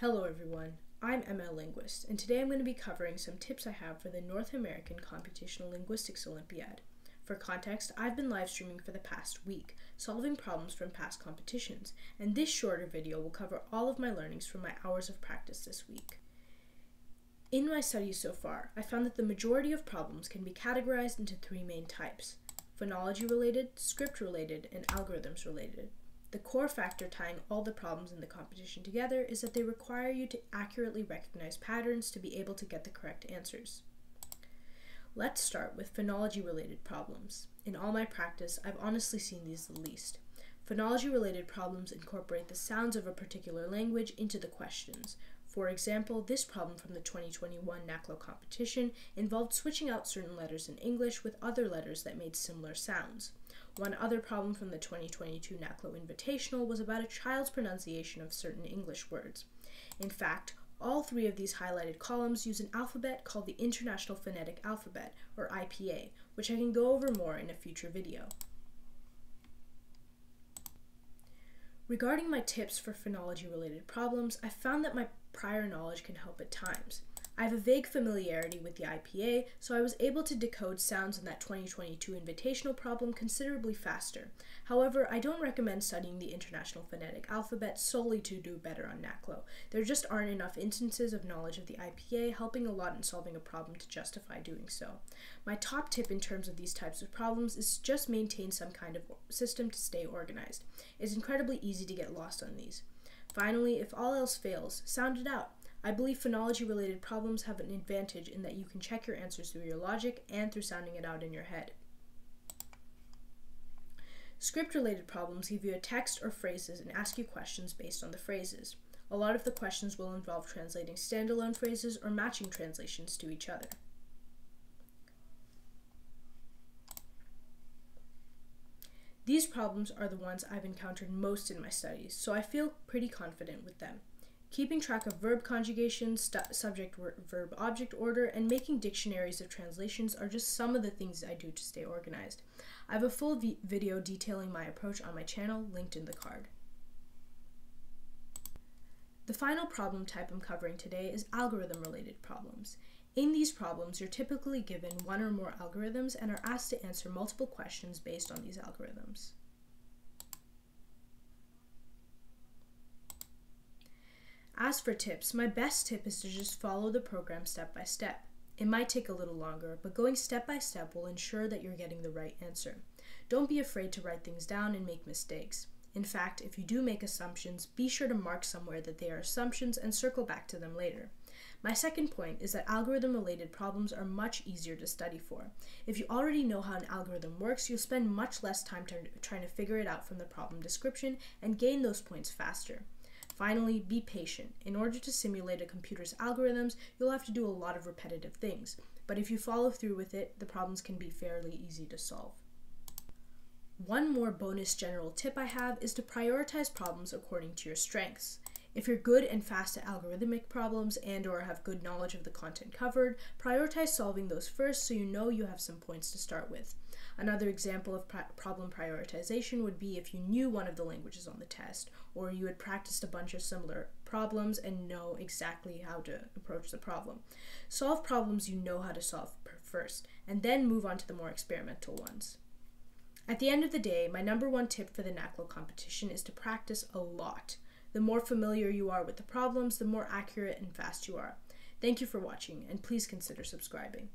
Hello everyone, I'm Emma Linguist, and today I'm going to be covering some tips I have for the North American Computational Linguistics Olympiad. For context, I've been live streaming for the past week, solving problems from past competitions, and this shorter video will cover all of my learnings from my hours of practice this week. In my studies so far, I found that the majority of problems can be categorized into three main types phonology related, script related, and algorithms related. The core factor tying all the problems in the competition together is that they require you to accurately recognize patterns to be able to get the correct answers. Let's start with phonology related problems. In all my practice, I've honestly seen these the least. Phonology related problems incorporate the sounds of a particular language into the questions. For example, this problem from the 2021 NACLO competition involved switching out certain letters in English with other letters that made similar sounds. One other problem from the 2022 NACLO Invitational was about a child's pronunciation of certain English words. In fact, all three of these highlighted columns use an alphabet called the International Phonetic Alphabet, or IPA, which I can go over more in a future video. Regarding my tips for phonology related problems, I found that my prior knowledge can help at times. I have a vague familiarity with the IPA, so I was able to decode sounds in that 2022 invitational problem considerably faster. However, I don't recommend studying the International Phonetic Alphabet solely to do better on NACLO. There just aren't enough instances of knowledge of the IPA helping a lot in solving a problem to justify doing so. My top tip in terms of these types of problems is just maintain some kind of system to stay organized. It's incredibly easy to get lost on these. Finally, if all else fails, sound it out. I believe phonology related problems have an advantage in that you can check your answers through your logic and through sounding it out in your head. Script related problems give you a text or phrases and ask you questions based on the phrases. A lot of the questions will involve translating standalone phrases or matching translations to each other. These problems are the ones I've encountered most in my studies, so I feel pretty confident with them. Keeping track of verb conjugation, subject verb object order, and making dictionaries of translations are just some of the things I do to stay organized. I have a full video detailing my approach on my channel, linked in the card. The final problem type I'm covering today is algorithm related problems. In these problems, you're typically given one or more algorithms and are asked to answer multiple questions based on these algorithms. As for tips, my best tip is to just follow the program step by step. It might take a little longer, but going step by step will ensure that you're getting the right answer. Don't be afraid to write things down and make mistakes. In fact, if you do make assumptions, be sure to mark somewhere that they are assumptions and circle back to them later. My second point is that algorithm related problems are much easier to study for. If you already know how an algorithm works, you'll spend much less time trying to figure it out from the problem description and gain those points faster. Finally, be patient. In order to simulate a computer's algorithms, you'll have to do a lot of repetitive things, but if you follow through with it, the problems can be fairly easy to solve. One more bonus general tip I have is to prioritize problems according to your strengths. If you're good and fast at algorithmic problems and or have good knowledge of the content covered, prioritize solving those first so you know you have some points to start with. Another example of problem prioritization would be if you knew one of the languages on the test, or you had practiced a bunch of similar problems and know exactly how to approach the problem. Solve problems you know how to solve first, and then move on to the more experimental ones. At the end of the day, my number one tip for the NACLO competition is to practice a lot. The more familiar you are with the problems, the more accurate and fast you are. Thank you for watching, and please consider subscribing.